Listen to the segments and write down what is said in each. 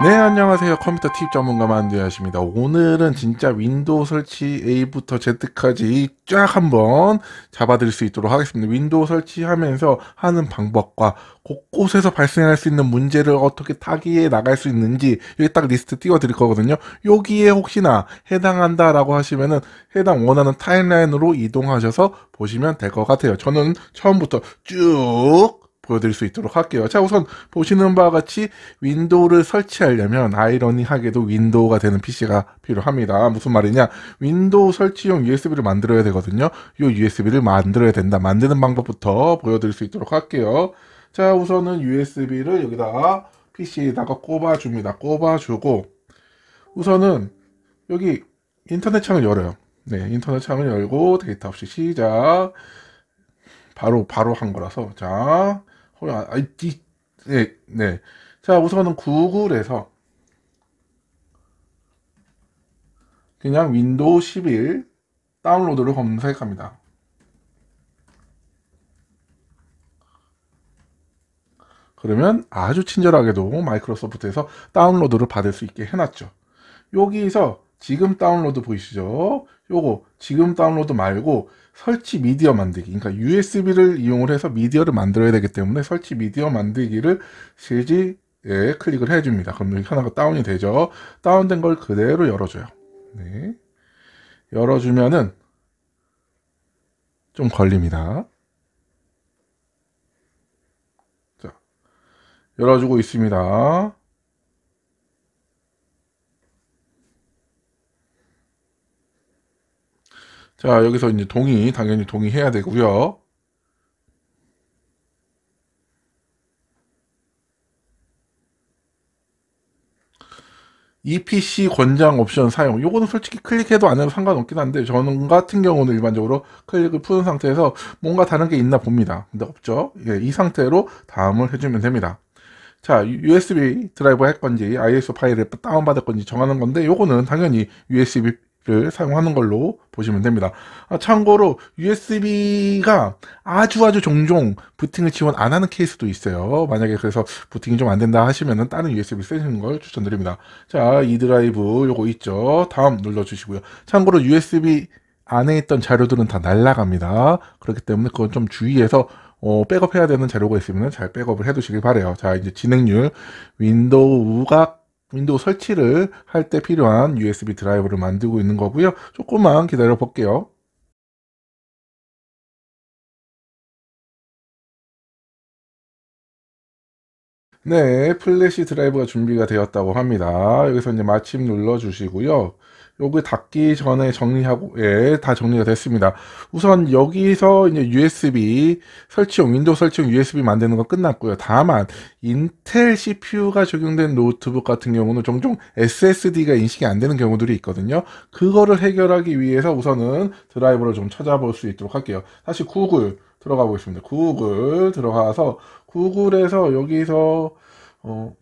네 안녕하세요. 컴퓨터 팁 전문가 만두야십니다. 오늘은 진짜 윈도우 설치 A부터 Z까지 쫙 한번 잡아드릴 수 있도록 하겠습니다. 윈도우 설치하면서 하는 방법과 곳곳에서 발생할 수 있는 문제를 어떻게 타개해 나갈 수 있는지 여기 딱 리스트 띄워 드릴 거거든요. 여기에 혹시나 해당한다 라고 하시면은 해당 원하는 타임라인으로 이동하셔서 보시면 될 것 같아요. 저는 처음부터 쭉 보여드릴 수 있도록 할게요. 자, 우선 보시는 바와 같이 윈도우를 설치하려면 아이러니하게도 윈도우가 되는 PC가 필요합니다. 무슨 말이냐? 윈도우 설치용 USB를 만들어야 되거든요. 이 USB를 만들어야 된다. 만드는 방법부터 보여드릴 수 있도록 할게요. 자, 우선은 USB를 여기다 PC에다가 꼽아줍니다. 꼽아주고 우선은 여기 인터넷 창을 열어요. 네, 인터넷 창을 열고 데이터 없이 시작. 바로 바로 한 거라서 자 아, 이, 네, 네. 자, 우선은 구글에서 그냥 윈도우 11 다운로드를 검색합니다. 그러면 아주 친절하게도 마이크로소프트에서 다운로드를 받을 수 있게 해놨죠. 여기서 지금 다운로드 보이시죠? 요거 지금 다운로드 말고 설치 미디어 만들기. 그러니까 USB를 이용을 해서 미디어를 만들어야 되기 때문에 설치 미디어 만들기를 실지에 클릭을 해줍니다. 그럼 하나가 다운이 되죠. 다운된 걸 그대로 열어줘요. 네. 열어주면은 좀 걸립니다. 자 열어주고 있습니다 자, 여기서 이제 동의, 당연히 동의해야 되고요. EPC 권장 옵션 사용. 요거는 솔직히 클릭해도 안 해도 상관없긴 한데, 저는 같은 경우는 일반적으로 클릭을 푸는 상태에서 뭔가 다른 게 있나 봅니다. 근데 없죠. 예, 이 상태로 다음을 해주면 됩니다. 자, USB 드라이브 할 건지, ISO 파일을 다운받을 건지 정하는 건데, 요거는 당연히 USB 를 사용하는 걸로 보시면 됩니다. 아, 참고로 USB가 아주 아주 종종 부팅을 지원 안 하는 케이스도 있어요. 만약에 그래서 부팅이 좀 안 된다 하시면은 다른 USB 쓰시는 걸 추천드립니다. 자, 이 드라이브 요거 있죠. 다음 눌러 주시고요. 참고로 USB 안에 있던 자료들은 다 날라갑니다. 그렇기 때문에 그건 좀 주의해서 어, 백업해야 되는 자료가 있으면 잘 백업을 해 두시길 바래요. 자, 이제 진행률 윈도우가 윈도우 설치를 할 때 필요한 USB 드라이브를 만들고 있는 거고요. 조금만 기다려 볼게요. 네, 플래시 드라이브가 준비가 되었다고 합니다. 여기서 이제 마침 눌러 주시고요. 요기 닫기 전에 정리하고 예, 다 정리가 됐습니다. 우선 여기서 이제 USB 설치용 윈도우 설치용 USB 만드는 건 끝났고요. 다만 인텔 CPU가 적용된 노트북 같은 경우는 종종 SSD가 인식이 안 되는 경우들이 있거든요. 그거를 해결하기 위해서 우선은 드라이버를 좀 찾아볼 수 있도록 할게요. 다시 구글 들어가 보겠습니다. 구글 들어가서 구글에서 여기서 어,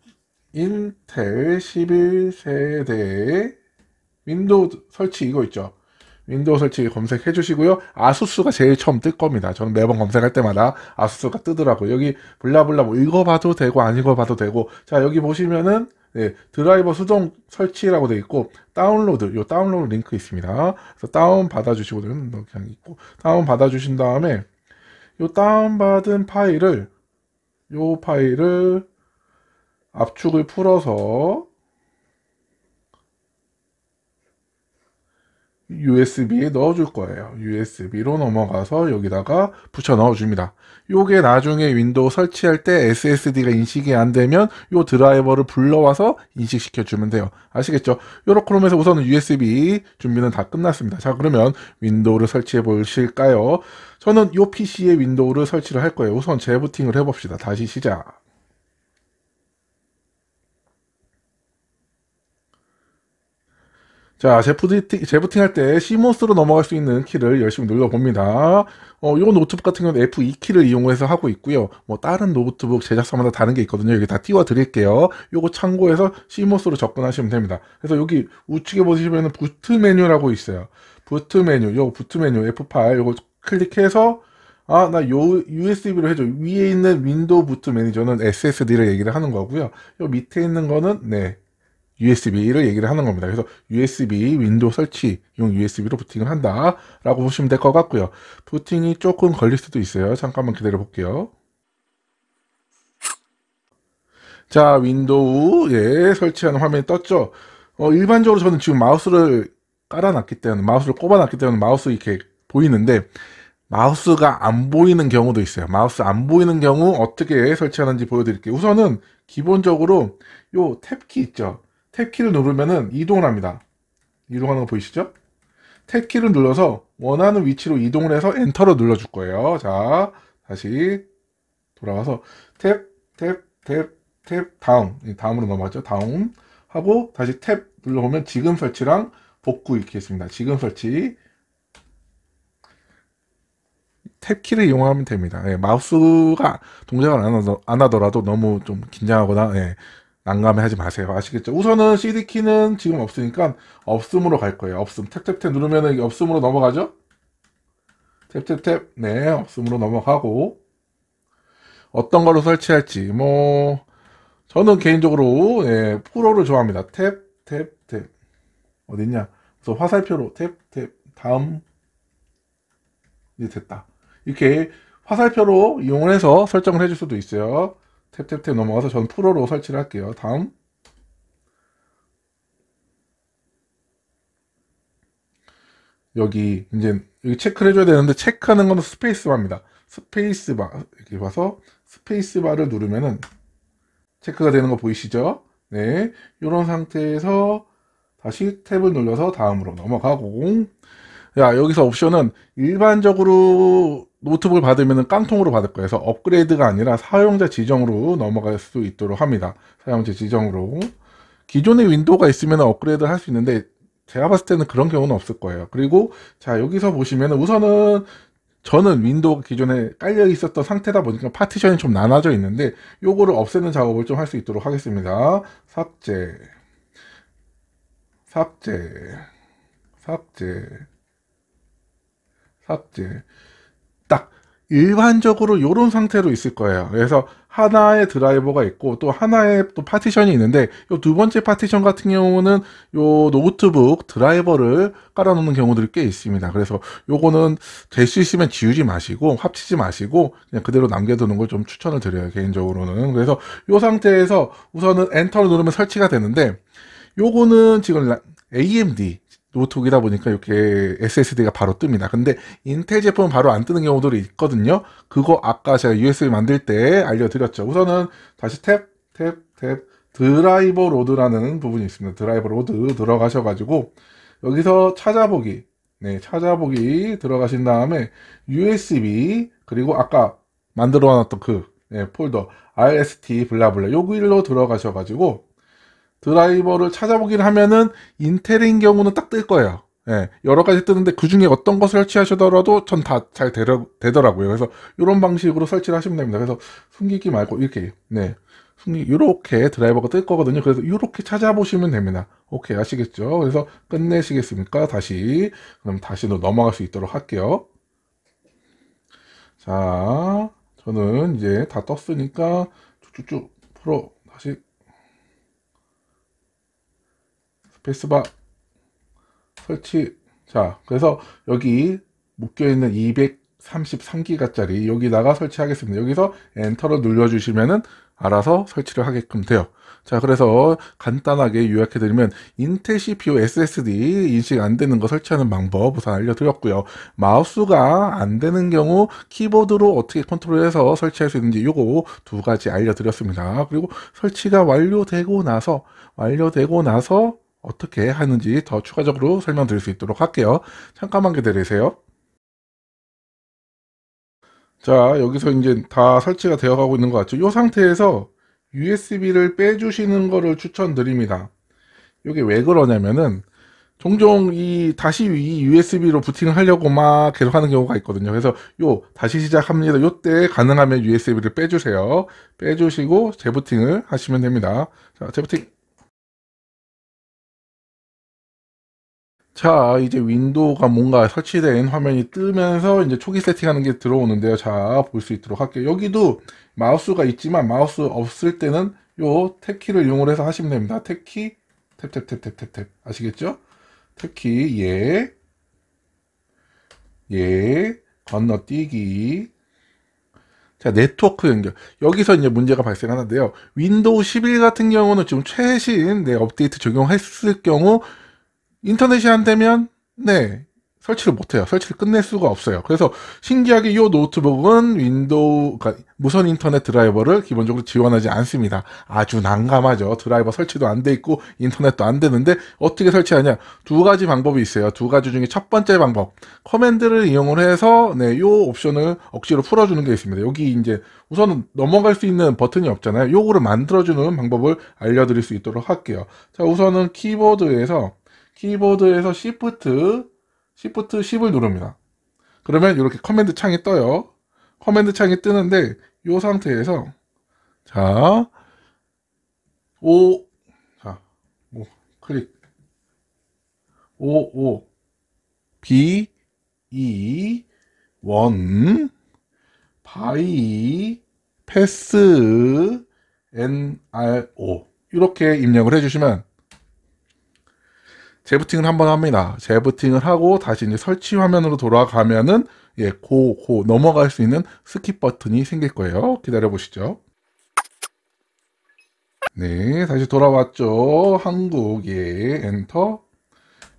인텔 11세대 윈도우 설치 이거 있죠. 윈도우 설치 검색해 주시고요. 아수스가 제일 처음 뜰 겁니다. 저는 매번 검색할 때마다 아수스가 뜨더라고요. 여기 blah blah 뭐 읽어봐도 되고 안 읽어봐도 되고 자 여기 보시면은 네, 드라이버 수동 설치라고 되어 있고 다운로드 요 다운로드 링크 있습니다. 그래서 다운 받아 주시고 그냥 있고 다운 받아 주신 다음에 요 다운 받은 파일을 요 파일을 압축을 풀어서 USB에 넣어줄 거예요. USB로 넘어가서 여기다가 붙여 넣어줍니다. 요게 나중에 윈도우 설치할 때 SSD가 인식이 안 되면 요 드라이버를 불러와서 인식시켜주면 돼요. 아시겠죠? 요렇게 하면서 우선은 USB 준비는 다 끝났습니다. 자, 그러면 윈도우를 설치해 보실까요? 저는 요 PC에 윈도우를 설치를 할 거예요. 우선 재부팅을 해봅시다. 다시 시작. 자, 재부팅, 재부팅 할때 CMOS로 넘어갈 수 있는 키를 열심히 눌러봅니다. 어, 요 노트북 같은 경우는 F2 키를 이용해서 하고 있고요. 뭐, 다른 노트북 제작사마다 다른 게 있거든요. 여기 다 띄워 드릴게요. 요거 참고해서 CMOS로 접근하시면 됩니다. 그래서 여기 우측에 보시면 부트 메뉴라고 있어요. 부트 메뉴, 요 부트 메뉴 F8 요거 클릭해서 아, 나 요 USB로 해줘. 위에 있는 윈도우 부트 매니저는 SSD를 얘기를 하는 거고요. 요 밑에 있는 거는 네. USB를 얘기를 하는 겁니다. 그래서 USB 윈도우 설치용 USB로 부팅을 한다라고 보시면 될 것 같고요. 부팅이 조금 걸릴 수도 있어요. 잠깐만 기다려 볼게요. 자, 윈도우에 설치하는 화면이 떴죠. 어, 일반적으로 저는 지금 마우스를 깔아놨기 때문에 마우스를 꼽아놨기 때문에 마우스 이렇게 보이는데 마우스가 안 보이는 경우도 있어요. 마우스 안 보이는 경우 어떻게 설치하는지 보여드릴게요. 우선은 기본적으로 요 탭키 있죠. 탭키를 누르면은 이동을 합니다. 이동하는 거 보이시죠? 탭키를 눌러서 원하는 위치로 이동을 해서 엔터를 눌러줄 거예요. 자, 다시 돌아와서 탭, 탭, 탭, 탭, 다음. 다음으로 넘어갔죠. 다음. 하고 다시 탭 눌러보면 지금 설치랑 복구 이렇게 있습니다. 지금 설치. 탭키를 이용하면 됩니다. 예, 마우스가 동작을 안, 하더, 안 하더라도 너무 좀 긴장하거나 예, 난감해 하지 마세요. 아시겠죠? 우선은 CD키는 지금 없으니까 없음으로 갈 거예요. 없음. 탭탭탭 누르면 없음으로 넘어가죠? 탭탭탭. 네, 없음으로 넘어가고. 어떤 거로 설치할지. 뭐, 저는 개인적으로, 예, 프로를 좋아합니다. 탭, 탭, 탭. 어딨냐? 그래서 화살표로 탭, 탭. 다음. 이제 됐다. 이렇게 화살표로 이용을 해서 설정을 해줄 수도 있어요. 탭탭탭 넘어가서 전 프로로 설치를 할게요. 다음 여기 이제 여기 체크를 해줘야 되는데 체크하는 거는 스페이스바입니다. 스페이스바 이렇게 봐서 스페이스바를 누르면은 체크가 되는 거 보이시죠? 네, 이런 상태에서 다시 탭을 눌러서 다음으로 넘어가고 야 여기서 옵션은 일반적으로 노트북을 받으면 깡통으로 받을 거예요. 그래서 업그레이드가 아니라 사용자 지정으로 넘어갈 수 있도록 합니다. 사용자 지정으로. 기존에 윈도우가 있으면 업그레이드 할 수 있는데 제가 봤을 때는 그런 경우는 없을 거예요. 그리고 자 여기서 보시면 우선은 저는 윈도우가 기존에 깔려 있었던 상태다 보니까 파티션이 좀 나눠져 있는데 요거를 없애는 작업을 좀 할 수 있도록 하겠습니다. 삭제 삭제 삭제 삭제. 딱 일반적으로 이런 상태로 있을 거예요. 그래서 하나의 드라이버가 있고 또 하나의 또 파티션이 있는데 이 두 번째 파티션 같은 경우는 요 노트북 드라이버를 깔아놓는 경우들이 꽤 있습니다. 그래서 요거는 될 수 있으면 지우지 마시고 합치지 마시고 그냥 그대로 남겨두는 걸 좀 추천을 드려요 개인적으로는. 그래서 요 상태에서 우선은 엔터를 누르면 설치가 되는데 요거는 지금 AMD 노트북이다 보니까 이렇게 SSD가 바로 뜹니다. 근데 인텔 제품은 바로 안 뜨는 경우들이 있거든요. 그거 아까 제가 USB 만들 때 알려드렸죠. 우선은 다시 탭, 탭, 탭, 드라이버 load라는 부분이 있습니다. 드라이버 load 들어가셔가지고 여기서 찾아보기, 네, 찾아보기 들어가신 다음에 USB 그리고 아까 만들어 놨던 그 네, 폴더 RST blah blah 요기로 들어가셔가지고 드라이버를 찾아보기를 하면은 인텔인 경우는 딱 뜰 거예요. 예, 여러 가지 뜨는데 그 중에 어떤 것을 설치하시더라도 전 다 잘 되더라고요. 그래서 이런 방식으로 설치를 하시면 됩니다. 그래서 숨기기 말고 이렇게, 네. 숨기, 이렇게 드라이버가 뜰 거거든요. 그래서 이렇게 찾아보시면 됩니다. 오케이, 아시겠죠? 그래서 끝내시겠습니까? 다시. 그럼 다시 넘어갈 수 있도록 할게요. 자, 저는 이제 다 떴으니까 쭉쭉쭉 풀어. 다시 스페이스바 설치. 자 그래서 여기 묶여있는 233기가짜리 여기다가 설치하겠습니다. 여기서 엔터를 눌러주시면은 알아서 설치를 하게끔 돼요. 자 그래서 간단하게 요약해 드리면 인텔 CPU SSD 인식 안 되는 거 설치하는 방법 우선 알려드렸고요. 마우스가 안 되는 경우 키보드로 어떻게 컨트롤해서 설치할 수 있는지 요거 두 가지 알려드렸습니다. 그리고 설치가 완료되고 나서 완료되고 나서 어떻게 하는지 더 추가적으로 설명드릴 수 있도록 할게요. 잠깐만 기다리세요. 자, 여기서 이제 다 설치가 되어 가고 있는 것 같죠? 이 상태에서 USB를 빼주시는 것을 추천드립니다. 이게 왜 그러냐면은 종종 이 다시 이 USB로 부팅을 하려고 막 계속 하는 경우가 있거든요. 그래서 요 다시 시작합니다. 요때 가능하면 USB를 빼주세요. 빼주시고 재부팅을 하시면 됩니다. 자, 재부팅 자, 이제 윈도우가 뭔가 설치된 화면이 뜨면서 이제 초기 세팅하는 게 들어오는데요. 자, 볼 수 있도록 할게요. 여기도 마우스가 있지만 마우스 없을 때는 요 탭키를 이용을 해서 하시면 됩니다. 탭키, 탭, 탭, 탭, 탭, 탭, 탭. 아시겠죠? 특히, 예, 예, 건너뛰기. 자, 네트워크 연결. 여기서 이제 문제가 발생하는데요. 윈도우 11 같은 경우는 지금 최신 네, 업데이트 적용했을 경우 인터넷이 안 되면 네, 설치를 못해요. 설치를 끝낼 수가 없어요. 그래서 신기하게 이 노트북은 윈도우, 그러니까 무선 인터넷 드라이버를 기본적으로 지원하지 않습니다. 아주 난감하죠. 드라이버 설치도 안 돼 있고 인터넷도 안 되는데 어떻게 설치하냐? 두 가지 방법이 있어요. 두 가지 중에 첫 번째 방법. command를 이용을 해서 네, 요 옵션을 억지로 풀어주는 게 있습니다. 여기 이제 우선 넘어갈 수 있는 버튼이 없잖아요. 요거를 만들어주는 방법을 알려드릴 수 있도록 할게요. 자, 우선은 키보드에서 키보드에서 Shift Shift F10을 누릅니다. 그러면 이렇게 command 창이 떠요. command 창이 뜨는데 이 상태에서 자, 5 자, 5 클릭 5 5 B 2 1 바이 패스 NRO 이렇게 입력을 해주시면 재부팅을 한번 합니다. 재부팅을 하고 다시 이제 설치 화면으로 돌아가면은 예, 고, 고 넘어갈 수 있는 스킵 버튼이 생길 거예요. 기다려 보시죠. 네, 다시 돌아왔죠. 한국, 예, enter,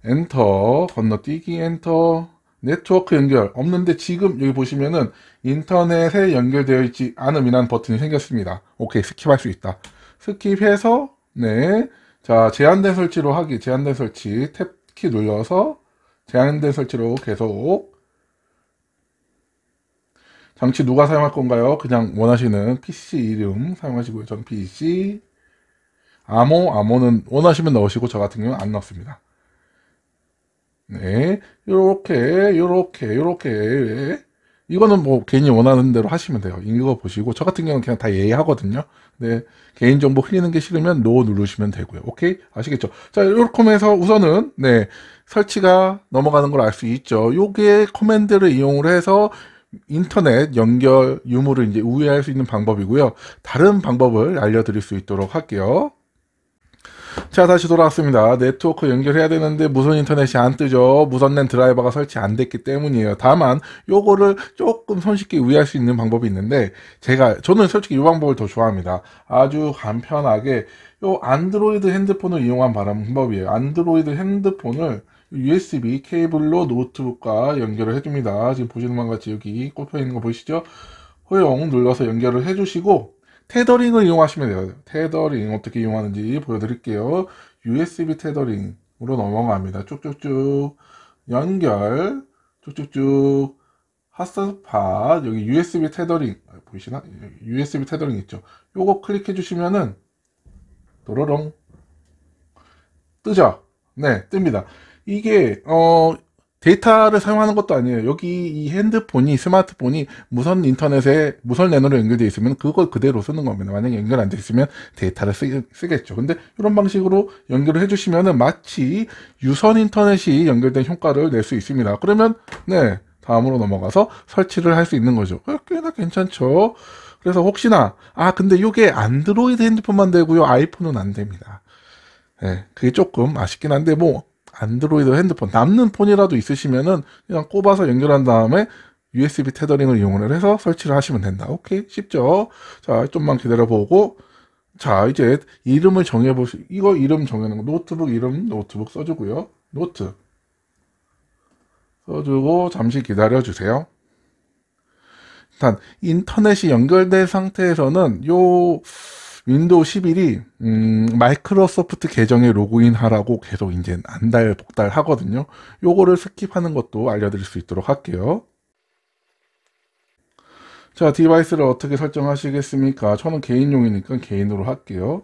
enter, 건너뛰기, 엔터, 네트워크 연결 없는데 지금 여기 보시면은 인터넷에 연결되어 있지 않음이라는 버튼이 생겼습니다. 오케이, skip할 수 있다. skip해서, 네, 자, 제한된 설치로 하기, 제한된 설치, 탭키 눌러서 제한된 설치로 계속 장치 누가 사용할 건가요? 그냥 원하시는 PC 이름 사용하시고요. 저는 PC 암호, 암호는 원하시면 넣으시고 저 같은 경우는 안 넣습니다. 네, 요렇게, 요렇게, 요렇게 이거는 뭐 개인이 원하는 대로 하시면 돼요. 읽어 보시고 저 같은 경우는 그냥 다 예 하거든요. 네, 개인정보 흘리는 게 싫으면 no 누르시면 되고요. 오케이 아시겠죠? 자 이렇게 해서 우선은 네 설치가 넘어가는 걸 알 수 있죠. 요게 command를 이용을 해서 인터넷 연결 유무를 이제 우회할 수 있는 방법이고요. 다른 방법을 알려드릴 수 있도록 할게요. 자 다시 돌아왔습니다. 네트워크 연결해야 되는데 무선 인터넷이 안 뜨죠. 무선 랜 드라이버가 설치 안 됐기 때문이에요. 다만 요거를 조금 손쉽게 우회할 수 있는 방법이 있는데 제가 저는 솔직히 이 방법을 더 좋아합니다. 아주 간편하게 요 안드로이드 핸드폰을 이용한 방법이에요. 안드로이드 핸드폰을 USB 케이블로 노트북과 연결을 해줍니다. 지금 보시는 것 같이 여기 꼽혀 있는 거 보이시죠? 허용 눌러서 연결을 해주시고 테더링을 이용하시면 돼요. 테더링 어떻게 이용하는지 보여드릴게요. USB 테더링으로 넘어갑니다. 쭉쭉쭉 연결 쭉쭉쭉 핫스팟 여기 USB 테더링 보이시나? USB 테더링 있죠. 요거 클릭해 주시면은 도로롱 뜨죠? 네, 뜹니다. 이게 어 데이터를 사용하는 것도 아니에요. 여기 이 핸드폰이 스마트폰이 무선 인터넷에 무선 랜으로 연결되어 있으면 그걸 그대로 쓰는 겁니다. 만약에 연결 안 돼 있으면 데이터를 쓰, 쓰겠죠. 근데 이런 방식으로 연결을 해주시면은 마치 유선 인터넷이 연결된 효과를 낼 수 있습니다. 그러면 네 다음으로 넘어가서 설치를 할 수 있는 거죠. 어, 꽤나 괜찮죠. 그래서 혹시나 아 근데 이게 안드로이드 핸드폰만 되고요 아이폰은 안 됩니다. 네, 그게 조금 아쉽긴 한데 뭐 안드로이드 핸드폰 남는 폰이라도 있으시면은 그냥 꼽아서 연결한 다음에 USB tethering을 이용을 해서 설치를 하시면 된다. 오케이 쉽죠? 자 좀만 기다려보고 자 이제 이름을 정해보시 이거 이름 정해놓은 거 노트북 이름 노트북 써주고요. 노트 써주고 잠시 기다려 주세요. 일단 인터넷이 연결된 상태에서는 요 윈도우 11이 음, 마이크로소프트 계정에 로그인 하라고 계속 이제 안달 복달 하거든요. 요거를 skip하는 것도 알려드릴 수 있도록 할게요. 자, device를 어떻게 설정하시겠습니까? 저는 개인용이니까 개인으로 할게요.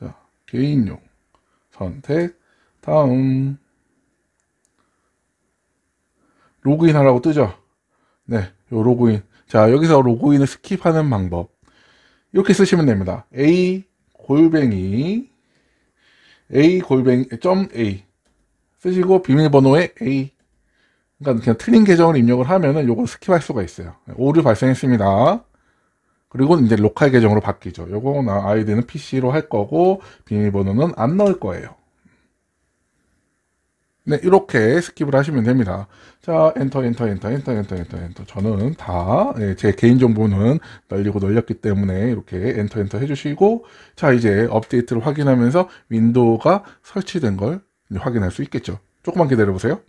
자, 개인용 선택 다음 로그인 하라고 뜨죠? 네, 요 로그인. 자, 여기서 로그인을 skip하는 방법. 이렇게 쓰시면 됩니다. a 골뱅이 a 골뱅이 점 a 쓰시고 비밀번호에 a 그러니까 그냥 틀린 계정을 입력을 하면은 요걸 skip할 수가 있어요. 오류 발생했습니다. 그리고 이제 local 계정으로 바뀌죠. 요거 나 아이디는 PC로 할 거고 비밀번호는 안 넣을 거예요. 네, 이렇게 skip을 하시면 됩니다. 자, enter, enter, enter, enter, enter, enter, enter. 저는 다, 예, 제 개인정보는 널리고 널렸기 때문에 이렇게 enter, enter 해주시고, 자, 이제 업데이트를 확인하면서 윈도우가 설치된 걸 확인할 수 있겠죠. 조금만 기다려보세요.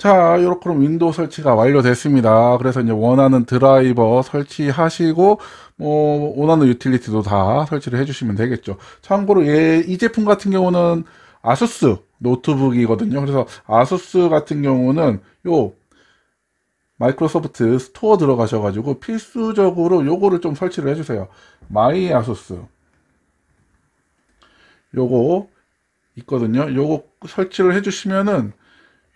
자, 이렇게 그럼 윈도우 설치가 완료됐습니다. 그래서 이제 원하는 드라이버 설치하시고, 뭐, 원하는 유틸리티도 다 설치를 해주시면 되겠죠. 참고로 얘, 이 제품 같은 경우는 아수스 노트북이거든요. 그래서 아수스 같은 경우는 요, 마이크로소프트 스토어 들어가셔가지고 필수적으로 요거를 좀 설치를 해주세요. MyASUS. 요거 있거든요. 요거 설치를 해주시면은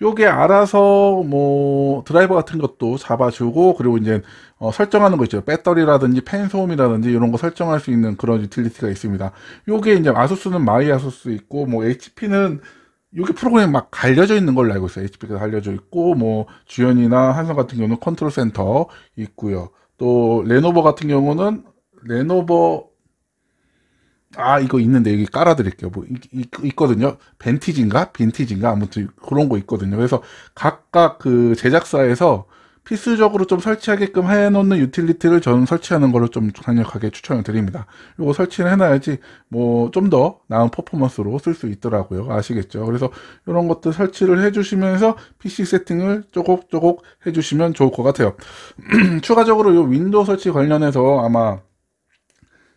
요게 알아서 뭐 드라이버 같은 것도 잡아주고 그리고 이제 어 설정하는 거 있죠. 배터리라든지 팬 소음이라든지 이런 거 설정할 수 있는 그런 유틸리티가 있습니다. 요게 이제 아수스는 MyASUS 있고 뭐 HP는 요게 프로그램 막 갈려져 있는 걸로 알고 있어요. HP가 갈려져 있고 뭐 주연이나 한성 같은 경우는 컨트롤 센터 있고요. 또 레노버 같은 경우는 레노버 아 이거 있는데 여기 깔아드릴게요 뭐 있, 있거든요 Vantage인가 빈티지인가 아무튼 그런 거 있거든요 그래서 각각 그 제작사에서 필수적으로 좀 설치하게끔 해놓는 유틸리티를 저는 설치하는 거를 좀 강력하게 추천을 드립니다. 이거 설치를 해놔야지 뭐 좀 더 나은 퍼포먼스로 쓸 수 있더라고요. 아시겠죠? 그래서 이런 것들 설치를 해주시면서 PC 세팅을 쪼곡쪼곡 해주시면 좋을 것 같아요. 추가적으로 이 윈도우 설치 관련해서 아마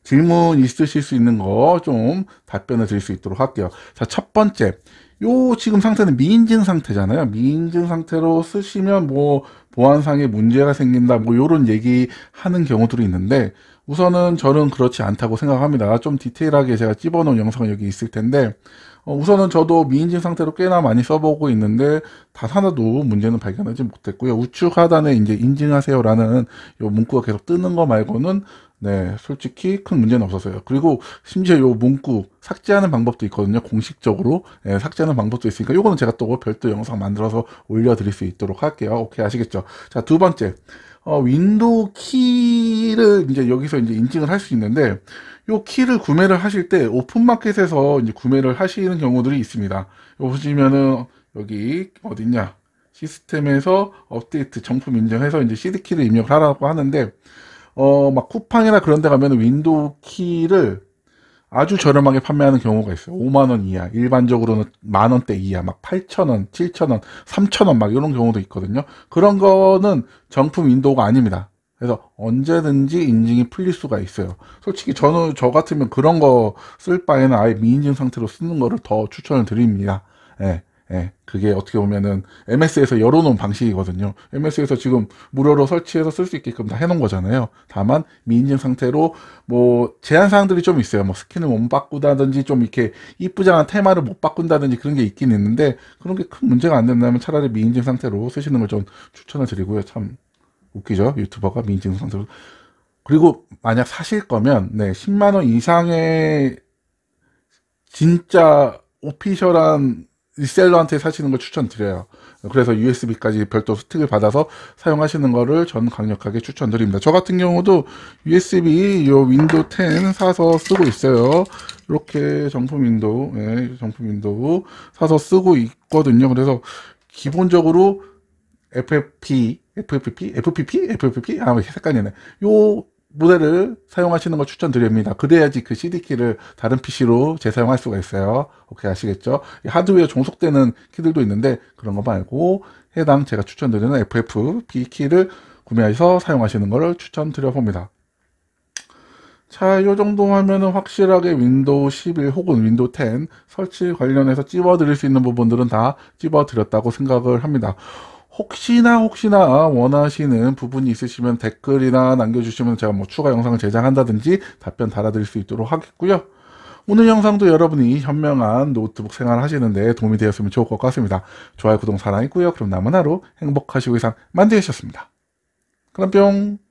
질문 있으실 수 있는 거 좀 답변을 드릴 수 있도록 할게요. 자, 첫 번째. 요 지금 상태는 미인증 상태잖아요. 미인증 상태로 쓰시면 뭐 보안상에 문제가 생긴다 뭐 요런 얘기 하는 경우들이 있는데 우선은 저는 그렇지 않다고 생각합니다. 좀 디테일하게 제가 집어놓은 영상이 여기 있을 텐데 어, 우선은 저도 미인증 상태로 꽤나 많이 써보고 있는데 다 하나도 문제는 발견하지 못했고요. 우측 하단에 이제 인증하세요라는 요 문구가 계속 뜨는 거 말고는 네, 솔직히 큰 문제는 없었어요. 그리고 심지어 요 문구 삭제하는 방법도 있거든요. 공식적으로 네, 삭제하는 방법도 있으니까 요거는 제가 또 별도 영상 만들어서 올려드릴 수 있도록 할게요. 오케이 아시겠죠? 자, 두 번째. 어, 윈도우 키를 이제 여기서 이제 인증을 할 수 있는데 요 키를 구매를 하실 때 오픈마켓에서 이제 구매를 하시는 경우들이 있습니다. 보시면은 여기 어딨냐 시스템에서 업데이트 정품 인증해서 이제 CD키를 입력을 하라고 하는데 어, 막 쿠팡이나 그런 데 가면 윈도우 키를 아주 저렴하게 판매하는 경우가 있어요. 5만원 이하. 일반적으로는 만원대 이하. 막 8천원, 7천원, 3천원 막 이런 경우도 있거든요. 그런 거는 정품 윈도우가 아닙니다. 그래서 언제든지 인증이 풀릴 수가 있어요. 솔직히 저는 저 같으면 그런 거 쓸 바에는 아예 미인증 상태로 쓰는 거를 더 추천을 드립니다. 예. 예, 그게 어떻게 보면은 MS에서 열어놓은 방식이거든요. MS에서 지금 무료로 설치해서 쓸 수 있게끔 다 해놓은 거잖아요. 다만 미인증 상태로 뭐 제한 사항들이 좀 있어요. 뭐 스킨을 못 바꾼다든지 좀 이렇게 이쁘장한 테마를 못 바꾼다든지 그런 게 있긴 있는데 그런 게 큰 문제가 안 된다면 차라리 미인증 상태로 쓰시는 걸 좀 추천을 드리고요. 참 웃기죠. 유튜버가 미인증 상태로. 그리고 만약 사실 거면 네 10만 원 이상의 진짜 official한 reseller한테 사시는 걸 추천드려요. 그래서 USB까지 별도 스틱을 받아서 사용하시는 거를 저는 강력하게 추천드립니다. 저 같은 경우도 USB 요 윈도우 10 사서 쓰고 있어요. 이렇게 정품 윈도우, 네, 정품 윈도우 사서 쓰고 있거든요. 그래서 기본적으로 FFP, FFP, FPP, FPP, 아, 헷갈리네. 요 모델을 사용하시는 걸 추천드립니다. 그래야지 그 CD키를 다른 PC로 재사용할 수가 있어요. 오케이 아시겠죠? 하드웨어 종속되는 키들도 있는데 그런 거 말고 해당 제가 추천드리는 FFP 키를 구매해서 사용하시는 것을 추천드려 봅니다. 자, 이 정도 하면은 확실하게 윈도우 11 혹은 윈도우 10 설치 관련해서 찝어드릴 수 있는 부분들은 다 찝어드렸다고 생각을 합니다. 혹시나 혹시나 원하시는 부분이 있으시면 댓글이나 남겨주시면 제가 뭐 추가 영상을 제작한다든지 답변 달아드릴 수 있도록 하겠고요. 오늘 영상도 여러분이 현명한 노트북 생활 하시는데 도움이 되었으면 좋을 것 같습니다. 좋아요, 구독 사랑 있고요. 그럼 남은 하루 행복하시고 이상 만드셨습니다. 그럼 뿅!